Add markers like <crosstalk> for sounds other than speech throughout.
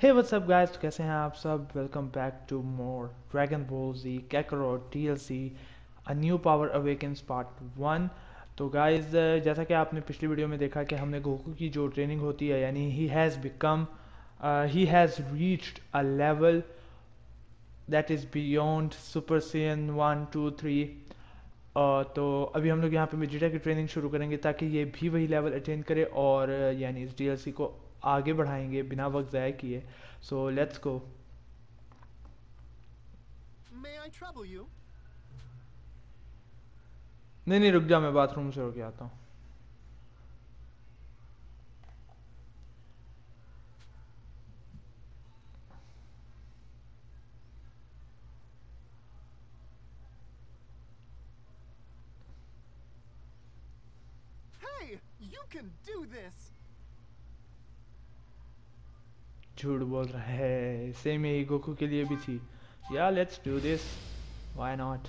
Hey what's up guys? کیسے ہیں آپ سب؟ Welcome back to more Dragon Ball Z Kakarot D L C new power awakens part one تو guys جیسا کہ آپ نے پچھلی ویڈیو میں دیکھا کہ ہم نے گوکو کی جو ٹریننگ ہوتی ہے یعنی he has become he has reached a level that is beyond super Saiyan one two three تو ابھی ہم لوگ یہاں پہ میجیٹا کی ٹریننگ شروع کریں گے تاکہ یہ بھی وہی لیول اٹینڈ کرے اور uh, یعنی اس ڈی ایل سی کو آگے بڑھائیں گے بنا وقت ضائع کیے۔ سو لیٹس گو نہیں نہیں رک جا میں باتھ روم سے ہو کے آتا ہوں۔ You can do this! झूठ बोल रहा है सेम यही गोकू के लिए भी थी या let's do this why not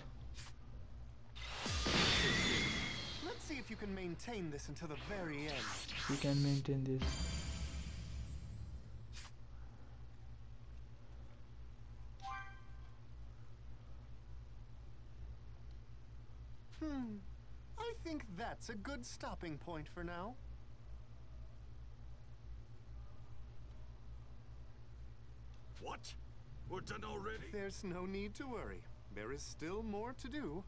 Let's see if you can maintain this until the very end. you can maintain this Hmm. I think that's a good stopping point for now. What? We're done already? There's no need to worry. There is still more to do.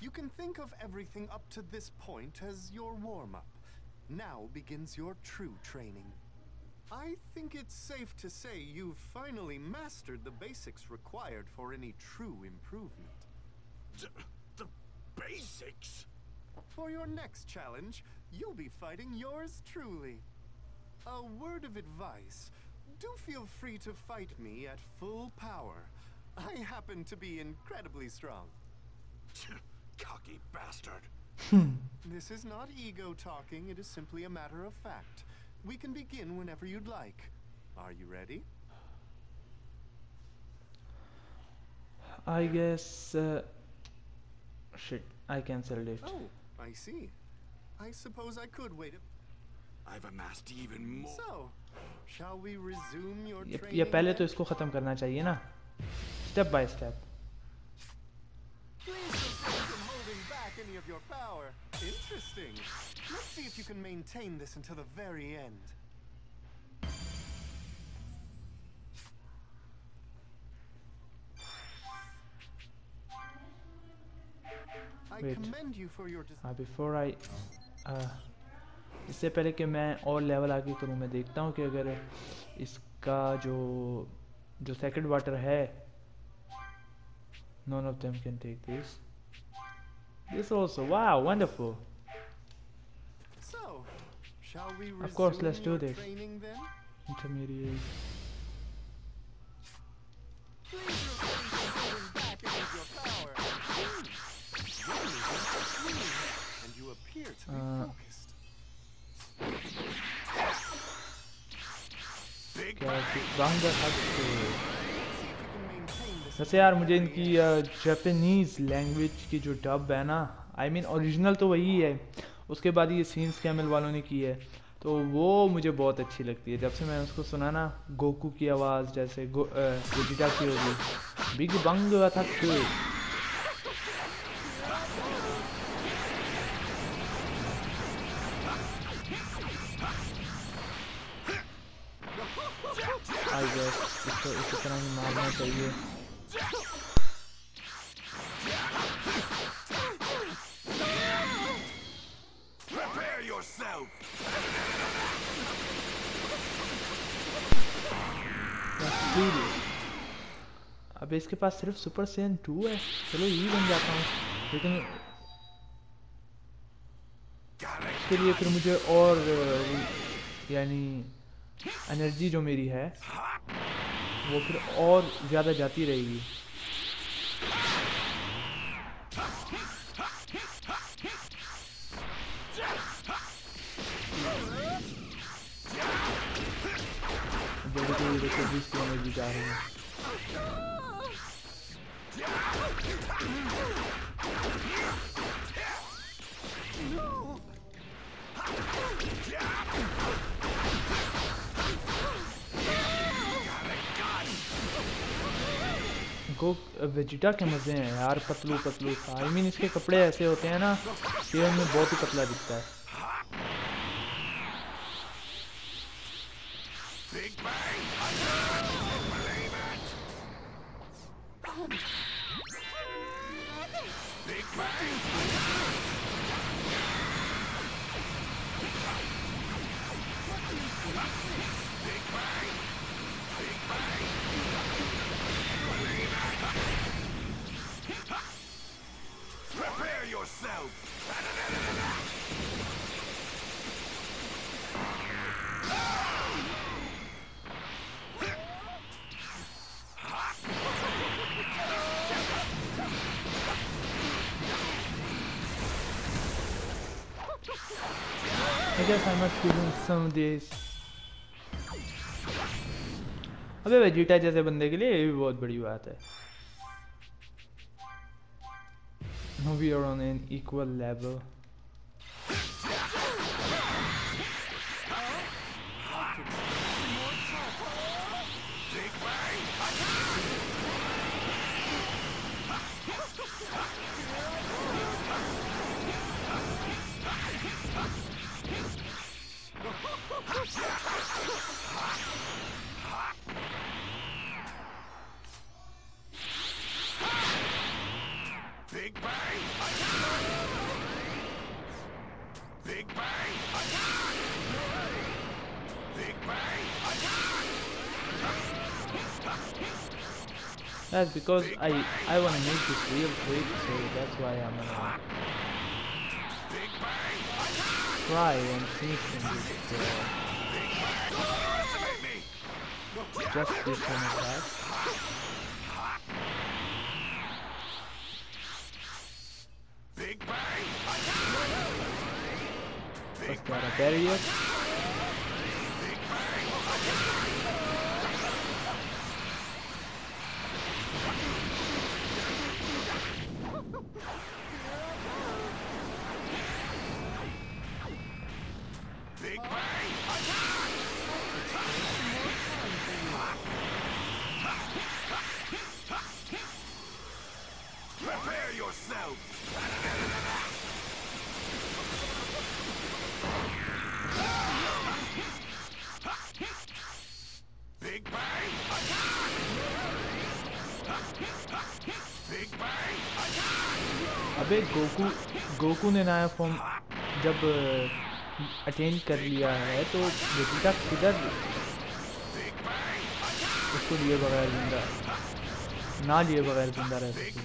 You can think of everything up to this point as your warm-up. Now begins your true training. I think it's safe to say you've finally mastered the basics required for any true improvement. D the basics? For your next challenge, you'll be fighting yours truly. A word of advice. Do feel free to fight me at full power. I happen to be incredibly strong. <laughs> Cocky bastard. This is not ego talking, it is simply a matter of fact. We can begin whenever you'd like. Are you ready? I guess uh, shit I cancelled it Oh, I see. I suppose I could wait a... I've amassed even more. So, shall we resume your ये, training? ये पहले तो then? इसको ख़त्म करना चाहिए ना step by step Please refrain from holding back any of your power. Interesting. Let's see if you can maintain this until the very end. I Wait. commend you for اس سے پہلے کہ میں اور لیول آگے کروں میں دیکھتا ہوں کہ اگر اس کا جو جو سیکنڈ وارٹر ہے none of them can take this this also واہ wonderful Of course, let's do this. Intermediate. ویسے یار مجھے ان کی جیپنیز لینگویج کی جو ڈب ہے نا آئی مین اوریجنل تو وہی ہے، اس کے بعد یہ سینس کیمل والوں نے کی ہے، تو وہ مجھے بہت اچھی لگتی ہے۔ جب سے میں اس کو سنا نا گوکو کی آواز جیسے گوجیٹا کی ہوگی۔ بگ بنگ تھا۔ آئی گئے اس کو اسی طرح ہی مارنا چاہیے۔ اب اس کے پاس صرف سپر سین ٹو ہے۔ چلو یہ بن جاتا ہوں۔ لیکن اس کے لیے پھر مجھے اور یعنی انرجی جو میری ہے ہاں۔ وہ پھر اور زیادہ جاتی رہے گی۔ دیکھو بیس رہے ہیں۔ کو ویجیٹا کے مزے ہیں یار، پتلو پتلو آئی مین اس کے کپڑے ایسے ہوتے ہیں نا کہ میں بہت ہی پتلا دکھتا ہے۔ آسم دس ابے ویجیٹا جیسے بندے کے لیے یہ بھی بہت بڑی بات ہے we are on an equal level That's because I I want to make this real quick, so that's why I'm gonna try and finish this uh, just this one that. Big Bang! There a barrier? Big Bang! Prepare ابے گوکو گوکو نے نایا form جب attend کر لیا ہے تو بیٹا کدھر اس کو لیے بغیر زندہ، نہ لیے بغیر زندہ رہ سکتی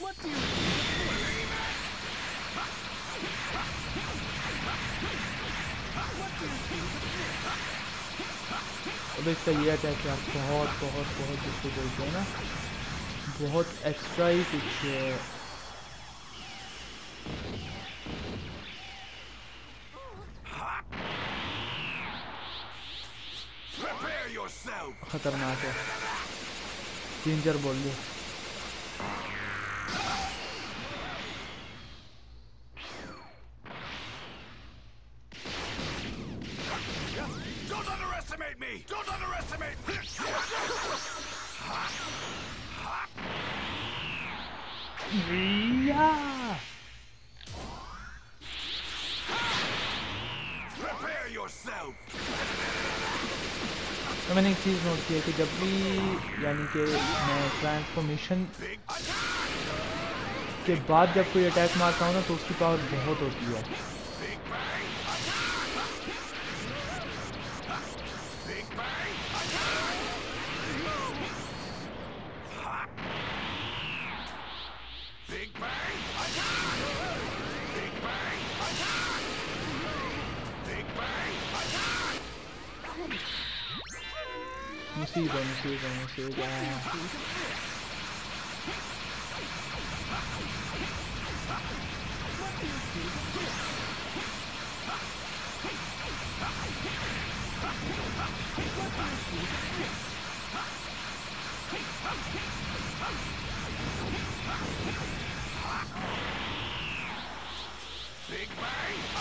What do you... اب اس کا یہ اٹیک ہے آپ بہت بہت بہت جس کو بولتے ہیں نا، بہت ایکسٹرا ہی کچھ خطرناک ہے۔ ڈینجر بول دو underestimate me! Don't underestimate! yeah! Prepare yourself! تو میں نے ایک چیز نوٹ کی ہے کہ جب بھی یعنی کہ میں ٹرانسفارمیشن کے بعد جب کوئی اٹیک مارتا ہوں نا تو اس کی پاور بہت ہوتی ہے いいぞ面白いぞ面白いぞビッグバイア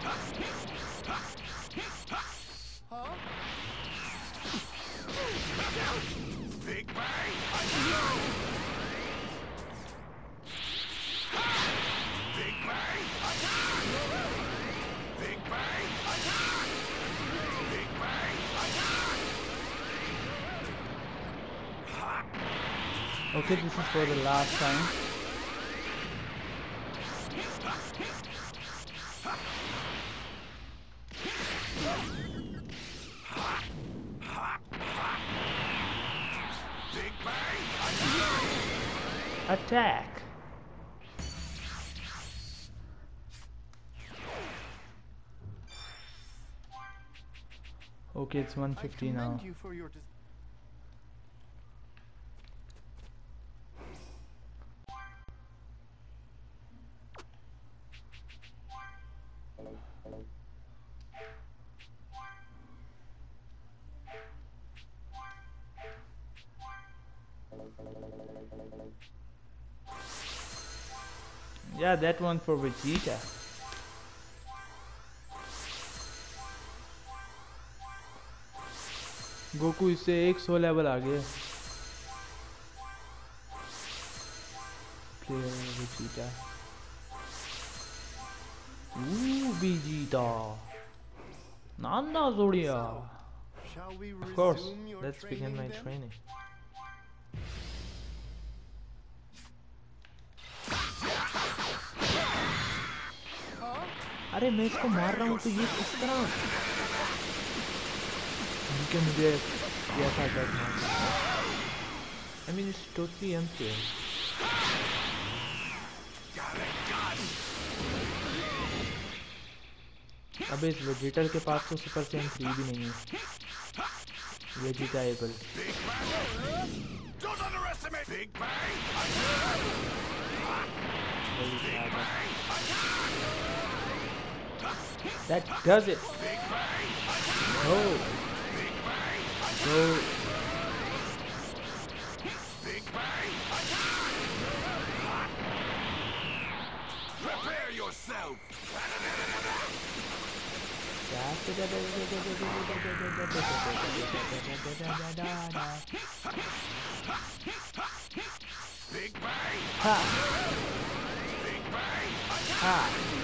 タック Okay, this is for the last time. Attack! Okay, it's 150 now. Yeah, that one for Vegeta. Goku इससे 100 लेवल आगे player Vegeta. Ooh, Vegeta. Nanda Zodia. Shall we Of course, resume your let's begin my then? training. ارے میں اس کو مار رہا ہوں تو یہ کس طرح کیونکہ مجھے ایسا کرنا I mean it's totally empty اب اس وجیٹر کے پاس تو سپر چین فری بھی نہیں ہے ویجیٹائبل Big bang! Attack! Big bang! Attack! That does it. Go. Go. Prepare yourself! Big Bang, Ha. Big Bang, Ha.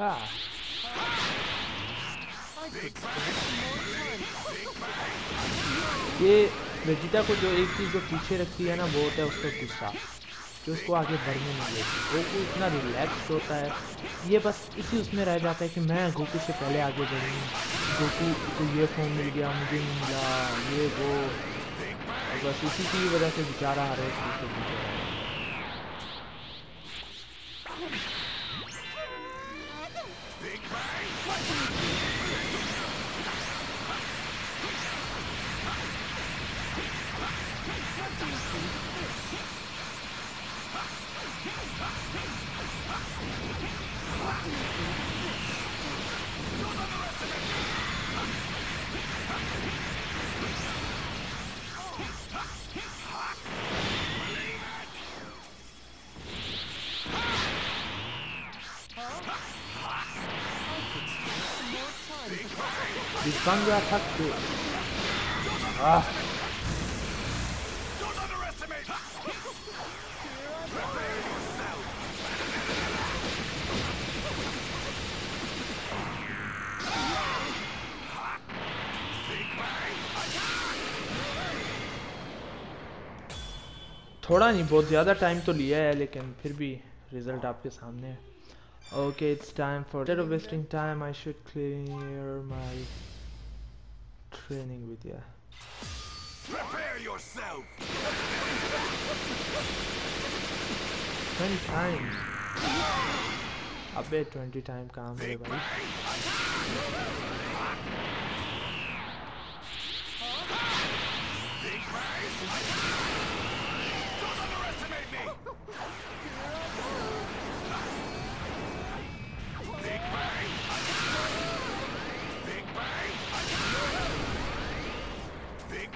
Ha! یہ رجیتا کو جو ایک چیز جو پیچھے رکھتی ہے نا، وہ ہوتا ہے اس کا غصہ، جو اس کو آگے بڑھنے نہیں دیتی۔ گوکو اتنا ریلیکس ہوتا ہے۔ یہ بس اسی اس میں رہ جاتا ہے کہ میں گوکو سے پہلے آگے بڑھوں۔ گوکو کو یہ فون مل گیا، مجھے نہیں ملا، یہ وہ۔ بس اسی کی وجہ سے بچارہ آ رہے ہیں バングアタックあ تھوڑا نہیں بہت زیادہ ٹائم تو لیا ہے لیکن پھر بھی ریزلٹ آپ کے سامنے ہے okay it's time wasting time I should clear my training with you. Prepare yourself. Twenty times. अबे ट्वेंटी टाइम काम मेरे भाई Big bang. Don't underestimate me.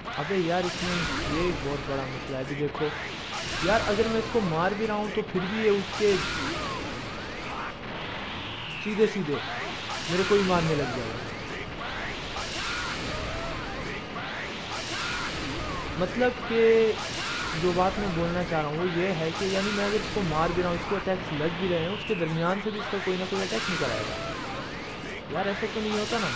ابے یار، اس میں یہ بہت بڑا مسئلہ ہے۔ ابھی دیکھو۔ یار، اگر میں اس کو مار بھی رہا ہوں تو پھر بھی یہ اس کے سیدھے سیدھے میرے کو ہی مارنے لگ جائے۔ مطلب کہ جو بات میں بولنا چاہ رہا ہوں وہ یہ ہے کہ یعنی میں اگر اس کو مار بھی رہا ہوں، اس کو اٹیکس لگ بھی رہے ہیں، اس کے درمیان سے بھی اس کا کوئی نہ کوئی اٹیک نکل آئے گا۔ یار، ایسا تو نہیں ہوتا نا۔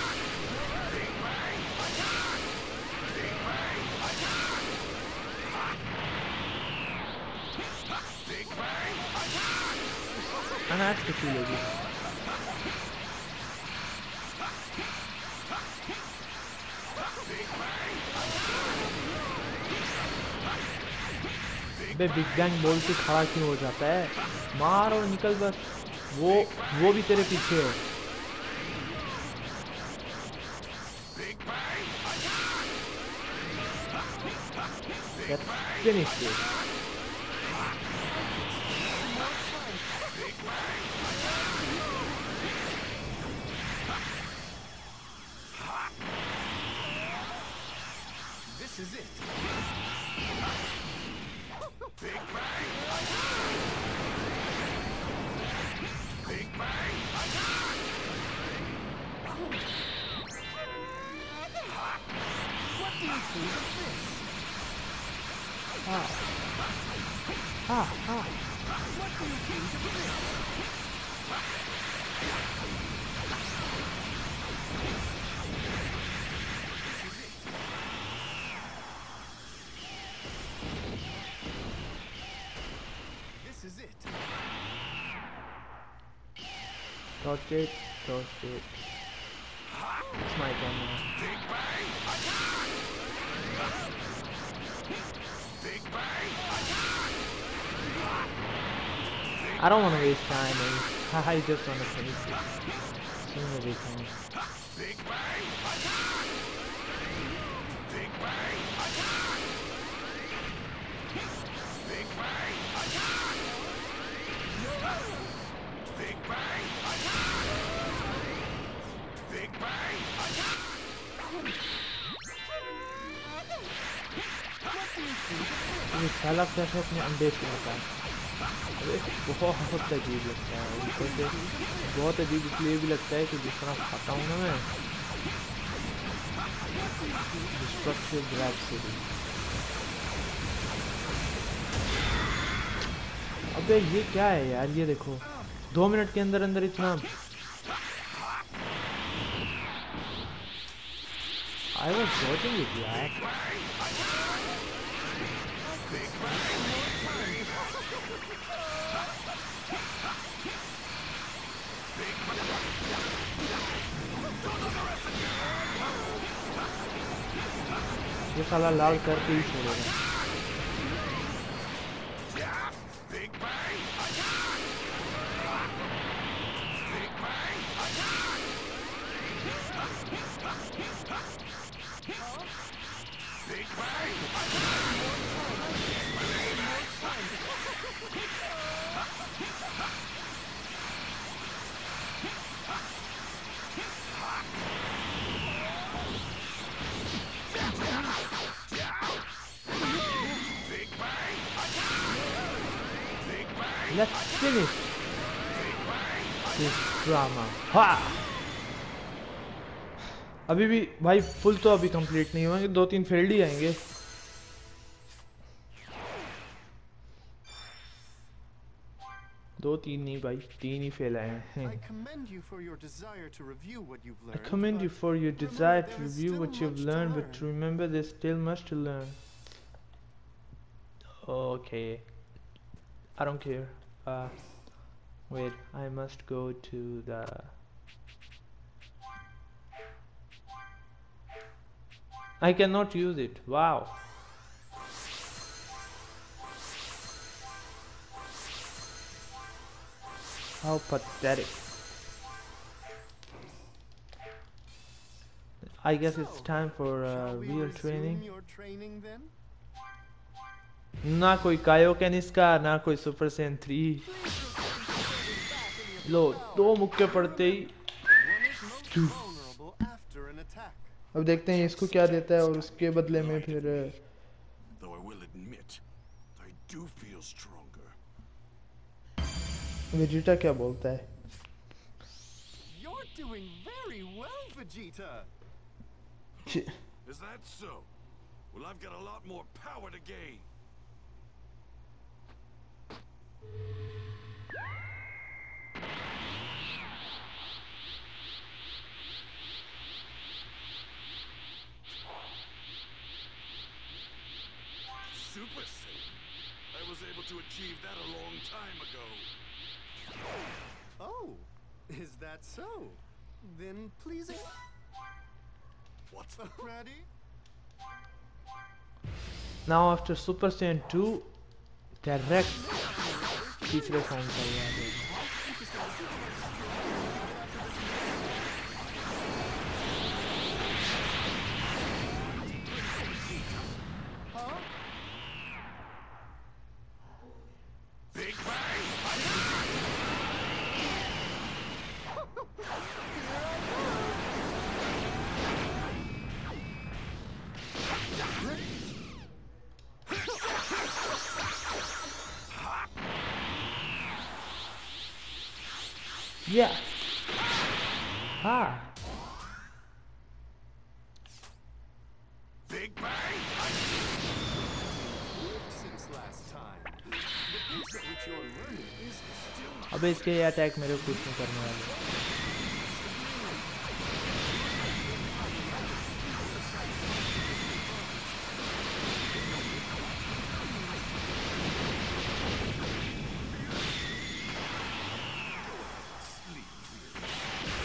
اناج کی چولہے گی بگ بینگ بول کے کھڑا کیوں ہو جاتا ہے؟ مار اور نکل بس۔ وہ وہ بھی تیرے پیچھے ہو۔ That's. Ah. Ah, ah. This? Is it. Dodge it, dodge it. It's my turn now. I don't want to waste time, man. I just want to finish it. Soon as we can. Big bang. Big bang. Big bang. Big bang. Big bang. ये साला कैसे अपने अंडे छोड़ता है بہت عجیب لگتا ہے۔ اوپر سے بہت عجیب اس لیے بھی لگتا ہے کہ جس طرح کھاتا ہوں نا میں اس گریب سے بھی۔ ابے یہ کیا ہے یار؟ یہ دیکھو۔ دو منٹ کے اندر اندر اتنا۔ I was watching it, yeah. سالہ لال کر کے ہی چھوڑے گا۔ Let's finish this drama. हा अभी भी भाई फुल तो अभी कंप्लीट नहीं होंगे दो तीन फेल्ड ही आएंगे दो तीन नहीं भाई तीन ही फेल आए हैं I commend you for your desire to review what you've I learned. commend you but for your remember desire there to is review still what you've much to learned, but learn. remember there's still much to learn. Okay. I don't care. Uh, Wait, I must go to the I cannot use it. Wow. How pathetic. I guess it's time for uh, real training. نہ کوئی کائیو can اس کا نہ کوئی super سین three لو دو مکہ پڑتے ہی اب دیکھتے ہیں اس کو کیا دیتا ہے اور اس کے بدلے میں پھر ویجیٹا کیا بولتا ہے Is that so? Well, I've got a lot more power to gain. Super Saiyan. I was able to achieve that a long time ago. Oh, is that so? Then please. What's the <laughs> Ready? now after super saiyan 2 direct تیسرے phone پر اب اس کے attack میرے کچھ نہیں کرنے والے۔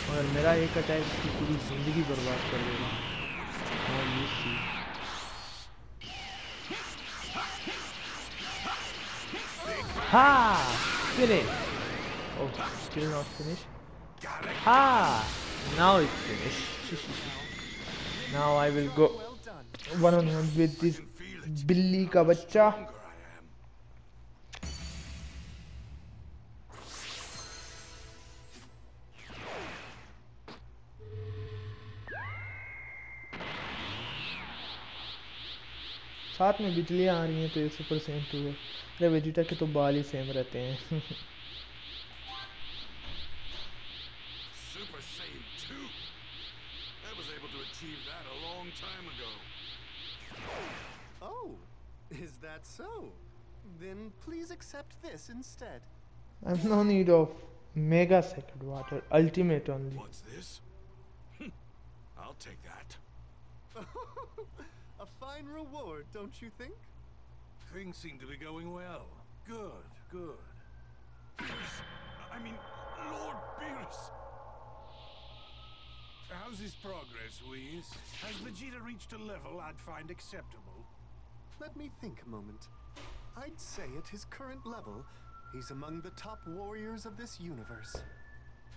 اور میرا ایک اٹیک کی پوری زندگی برباد کر دے گا۔ اور یہ ہاں still not finished? Ah! Now it's finished. <laughs> now I will go one on one with this بلی کا بچہ ساتھ میں بجلیاں آ رہی ہیں تو ایک سو پرسینٹ ہوئے ارے ویجیٹا کے تو بال ہی سیم رہتے ہیں Saiyan 2? I was able to achieve that a long time ago. Oh, is that so? Then please accept this instead. I'm no need of mega second water ultimate only What's this? Hm, I'll take that. <laughs> A fine reward, don't you think? Things seem to be going well. Good, good. Beerus! I mean, Lord Beerus! How's his progress, Whis? Has Vegeta reached a level I'd find acceptable? Let me think a moment. I'd say at his current level, he's among the top warriors of this universe.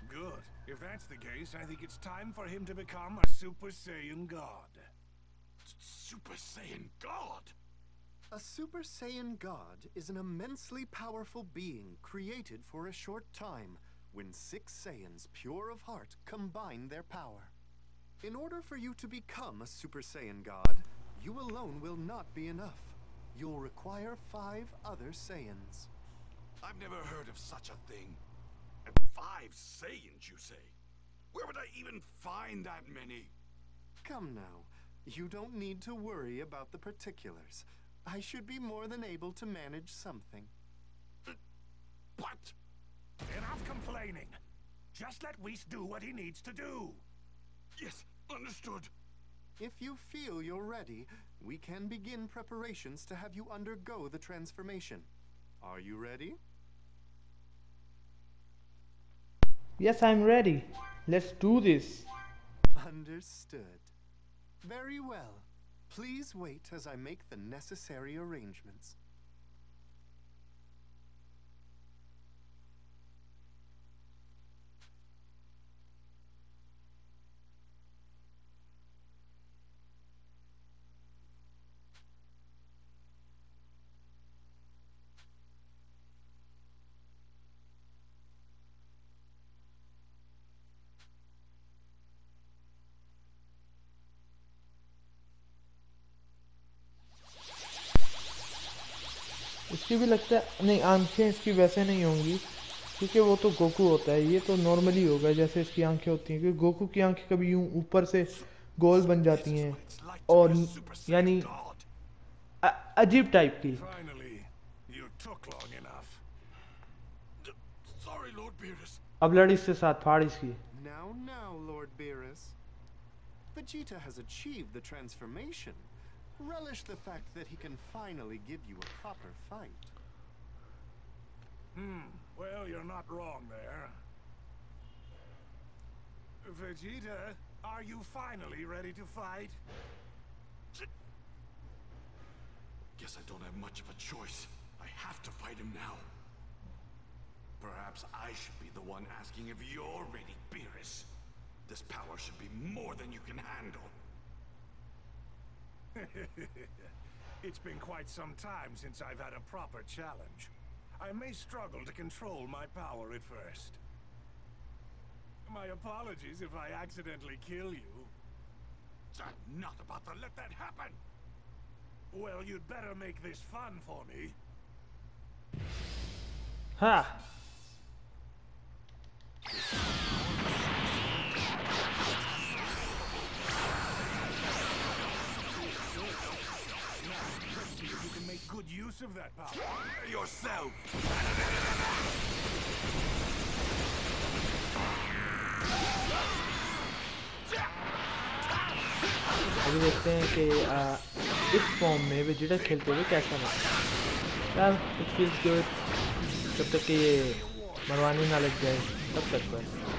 Good. If that's the case, I think it's time for him to become a Super Saiyan God. Super Saiyan God! A Super Saiyan God is an immensely powerful being created for a short time when six Saiyans pure of heart combine their power. In order for you to become a Super Saiyan God, you alone will not be enough. You'll require five other Saiyans. I've never heard of such a thing. And five Saiyans, you say? Where would I even find that many? Come now, you don't need to worry about the particulars. I should be more than able to manage something. What? Enough complaining. Just let Whis do what he needs to do. Yes, understood. If you feel you're ready, we can begin preparations to have you undergo the transformation. Are you ready? Yes, I'm ready. Let's do this. Understood. Very well. Please wait as I make the necessary arrangements. کی بھی لگتا ہے نہیں آنکھیں اس کی ویسے نہیں ہوں گی کیونکہ وہ تو گوکو ہوتا ہے یہ تو نارملی ہوگا جیسے اس کی آنکھیں ہوتی ہیں کیونکہ گوکو کی آنکھیں کبھی یوں اوپر سے گول بن جاتی ہیں اور یعنی عجیب ٹائپ کی۔ اب لڑ اس ساتھ پھاڑ اس کی۔ Vegeta has achieved the transformation. Relish the fact that he can finally give you a proper fight. Hmm, well, you're not wrong there. Vegeta, are you finally ready to fight? Guess I don't have much of a choice. I have to fight him now. Perhaps I should be the one asking if you're ready, Beerus. This power should be more than you can handle. <laughs> it's been quite some time since I've had a proper challenge. I may struggle to control my power at first. My apologies if I accidentally kill you. I'm not about to let that happen. Well, you'd better make this fun for me. हाँ Let's make good use of that power. Yourself! ابھی دیکھتے ہیں کہ اس form میں ویجیٹر کھیلتے ہوئے کیسا لگتا ہے فیلز گڈ جب تک کہ یہ مروانے نہ لگ جائے تب تک بس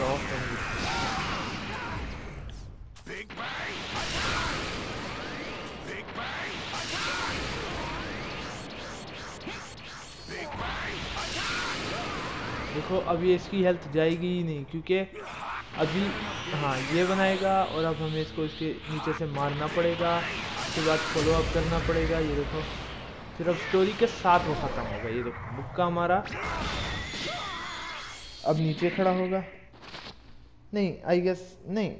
braucht. Big دیکھو ابھی اس کی ہیلتھ جائے گی ہی نہیں کیونکہ ابھی ہاں یہ بنائے گا اور اب ہمیں اس کو اس کے نیچے سے مارنا پڑے گا اس کے بعد فالو اپ کرنا پڑے گا یہ دیکھو پھر اب سٹوری کے ساتھ وہ ختم ہوگا یہ دیکھو بک کا ہمارا اب نیچے کھڑا ہوگا نہیں آئی گیس نہیں،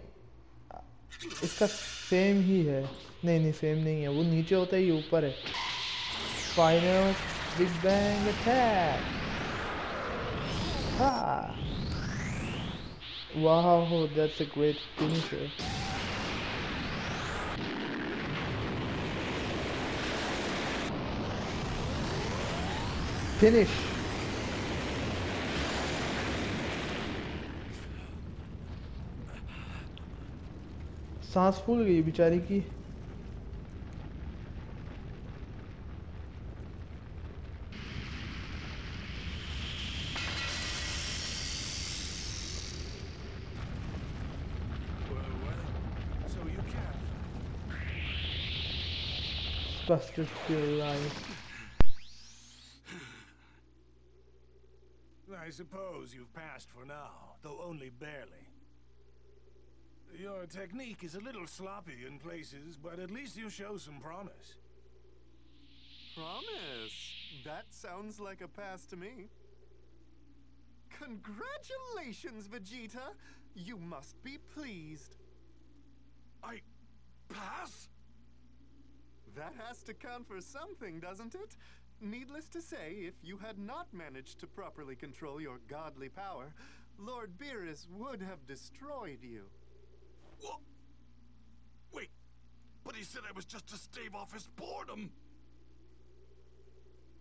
اس کا سیم ہی ہے۔ نہیں نہیں سیم نہیں ہے۔ وہ نیچے ہوتا ہی اوپر ہے۔ فائنل بگ بینگ اٹیک واہ ہو that's a great finisher finish सांस फूल गई बेचारी की Well, well, so you can. Buster still alive. I suppose you've passed for now, though only barely. Your technique is a little sloppy in places, but at least you show some promise. Promise. That sounds like a pass to me. Congratulations, Vegeta! You must be pleased. I pass? That has to count for something, doesn't it? Needless to say, if you had not managed to properly control your godly power, Lord Beerus would have destroyed you. What? Wait, but he said I was just to stave off his boredom.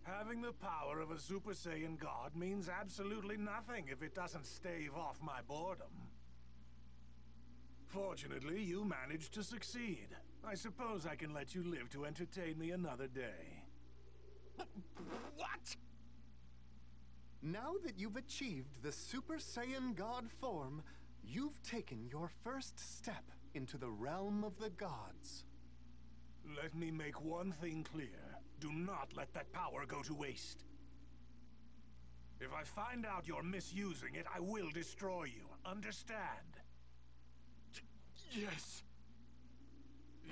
Having the power of a Super Saiyan God means absolutely nothing if it doesn't stave off my boredom. Fortunately, you managed to succeed. I suppose I can let you live to entertain me another day. What? Now that you've achieved the Super Saiyan God form, you've taken your first step into the realm of the gods. Let me make one thing clear. Do not let that power go to waste. If I find out you're misusing it, I will destroy you. Understand? Yes.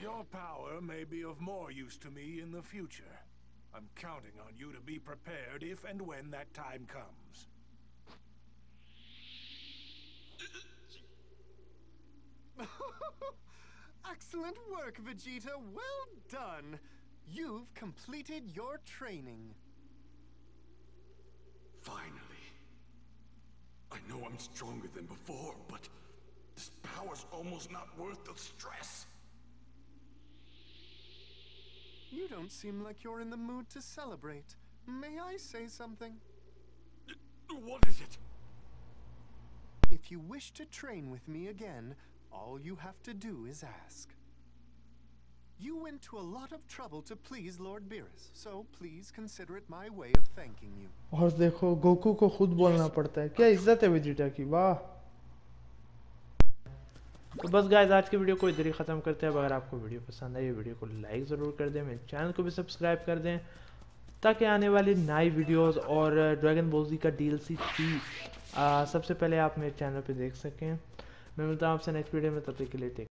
Your power may be of more use to me in the future. I'm counting on you to be prepared if and when that time comes. <laughs> Excellent work, Vegeta. Well done. You've completed your training. Finally. I know I'm stronger than before, but this power's almost not worth the stress. You don't seem like you're in the mood to celebrate. May I say something? What is it? If you wish to train with me again, All you have to do is ask. You went to a lot of trouble to please Lord Beerus, so please consider it my way of thanking you. اور دیکھو گوکو کو خود بولنا پڑتا ہے۔ کیا عزت ہے ویجیٹا کی؟ واہ۔ تو بس گائز آج کی ویڈیو کو ادھر ہی ختم کرتے ہیں۔ اگر آپ کو ویڈیو پسند آئی ویڈیو کو لائک ضرور کر دیں۔ میرے چینل کو بھی سبسکرائب کر دیں۔ تاکہ آنے والی نئی ویڈیوز اور ڈریگن بوزی کا ڈیل سی سب سے پہلے آپ میرے چینل پہ دیکھ سکیں۔ میں ملتا ہوں آپ سے نیکسٹ ویڈیو میں تب تک کے لیے ٹیک